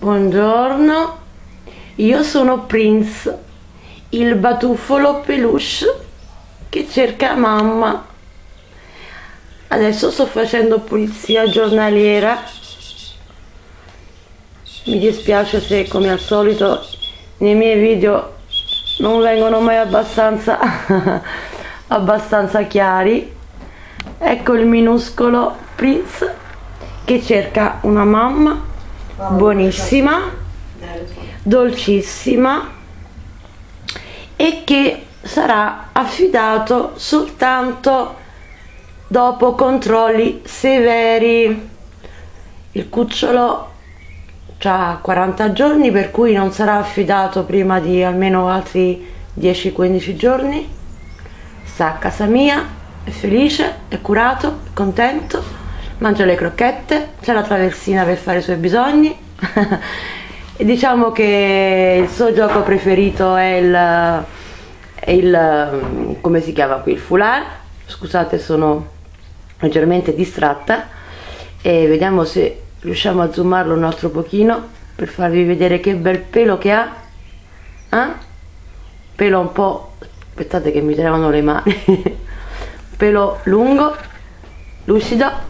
Buongiorno, io sono Prince, il batuffolo peluche che cerca mamma. Adesso sto facendo pulizia giornaliera. Mi dispiace se come al solito nei miei video non vengono mai abbastanza, abbastanza chiari. Ecco il minuscolo Prince che cerca una mamma buonissima, dolcissima e che sarà affidato soltanto dopo controlli severi. Il cucciolo ha 40 giorni per cui non sarà affidato prima di almeno altri 10-15 giorni. Sta a casa mia, è felice, è curato, è contento mangia le crocchette, c'è la traversina per fare i suoi bisogni. E diciamo che il suo gioco preferito è il, è il come si chiama qui, il foulard, scusate sono leggermente distratta. E vediamo se riusciamo a zoomarlo un altro pochino per farvi vedere che bel pelo che ha. Eh? pelo un po' aspettate che mi tremano le mani. Pelo lungo lucido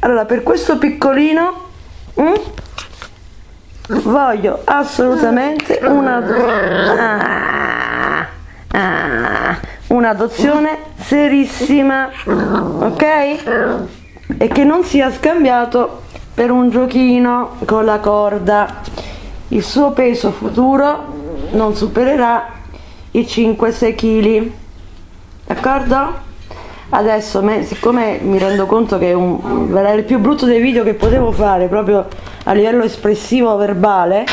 allora per questo piccolino mm, voglio assolutamente una ah, ah, un'adozione serissima ok? E che non sia scambiato per un giochino con la corda. Il suo peso futuro non supererà i 5-6 kg d'accordo? Adesso me, siccome mi rendo conto che un, era il più brutto dei video che potevo fare proprio a livello espressivo verbale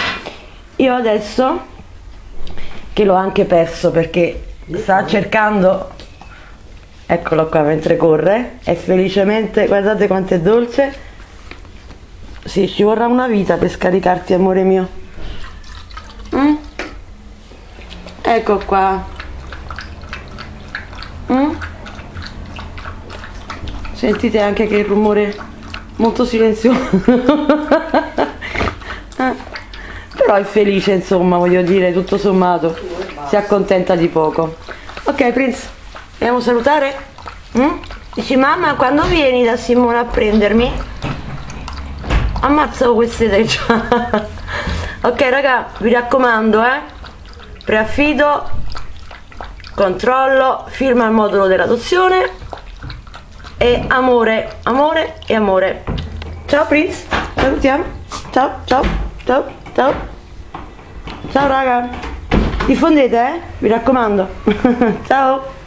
io adesso che l'ho anche perso perché sta cercando eccolo qua mentre corre e felicemente guardate quanto è dolce sì ci vorrà una vita per scaricarti amore mio mm? ecco qua mm? Sentite anche che il rumore molto silenzioso eh, però è felice insomma voglio dire tutto sommato si accontenta di poco ok Prince andiamo a salutare? Mm? dici mamma quando vieni da Simone a prendermi? ammazzo queste tre ok raga vi raccomando eh preaffido controllo firma il modulo dell'adozione e amore, amore e amore. Ciao Prince, salutiamo. Ciao, ciao, ciao, ciao. Ciao raga. Diffondete, eh? Mi raccomando. ciao.